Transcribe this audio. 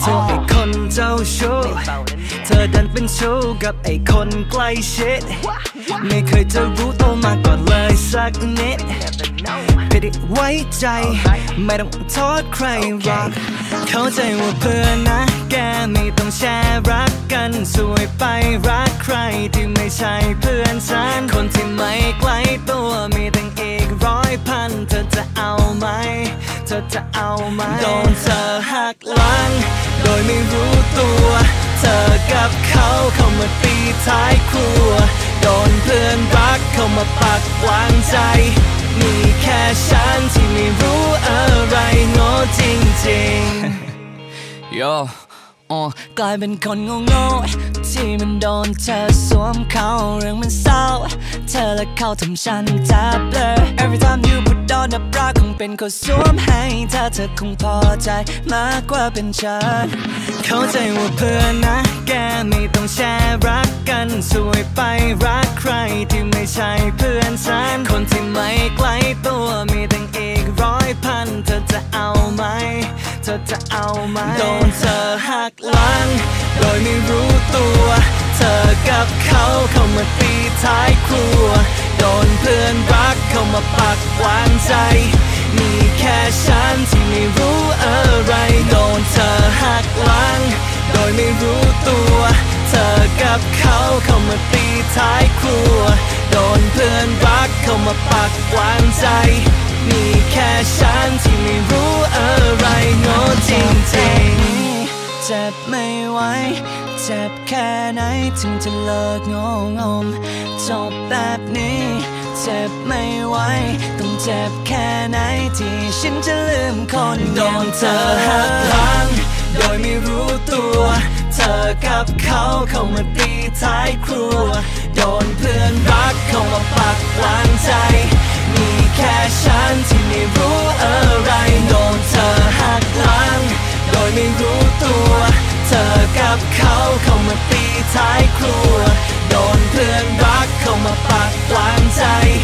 เธอไอ้คนเจ้าชู้เธอดันเป็นชู้กับไอ้คนใกล้ชิด ไม่เคยจะรู้โตมาก่อนเลยสักนิดผิดที่ไว้ใจ ไม่ต้องโทษใครหรอกเข้าใจว่าเพื่อนนะ แกไม่ต้องแชร์รักกัน สวยไปรักใครที่ไม่ใช่เพื่อนฉันคน อจะเอาไหมโดนเธอหักหลัง โดยไม่รู้ตัว เธอกับเขาเข้ามาตีท้ายครัว โดนเพื่อนรักเข้ามาปักวางใจ มีแค่ฉันที่ไม่รู้อะไรโง่จริงๆ Yo อ๋อกลายเป็นคนโง่ๆที่มันโดนเธอสวมเขาเรื่องมันเศร้า เธอและเขาทำฉันจับเลย Every time you put on นับรักคงเป็นคนสวมให้เธอเธอคงพอใจมากกว่าเป็นฉัน เข้าใจว่าเพื่อนนะ แกไม่ต้องแชร์รักกัน สวยไปรักใครที่ไม่ใช่เพื่อน จะเอาไหมโดนเธอหักหลัง โดยไม่รู้ตัว เธอกับเขาเข้ามาตีท้ายครัว โดนเพื่อนรักเข้ามาปักวางใจ มีแค่ฉันที่ไม่รู้อะไร โดนเธอหักหลัง โดยไม่รู้ตัว เธอกับเขาเข้ามาตีท้ายครัว โดนเพื่อนรักเข้ามาปักวางใจ ค่ฉันที่ไม่รู้อะไรโง่จริงๆเจ็บไม่ไหวเจ็บแค่ไหนถึงจะเลิกงงงจบแบบนี้เจ็บไม่ไหวต้องเจ็บแค่ไหนที่ฉันจะลืมคนโดนเธอหักหลังโดยไม่รู้ตัว เธอกับเขาเข้ามาตีท้ายครัว inside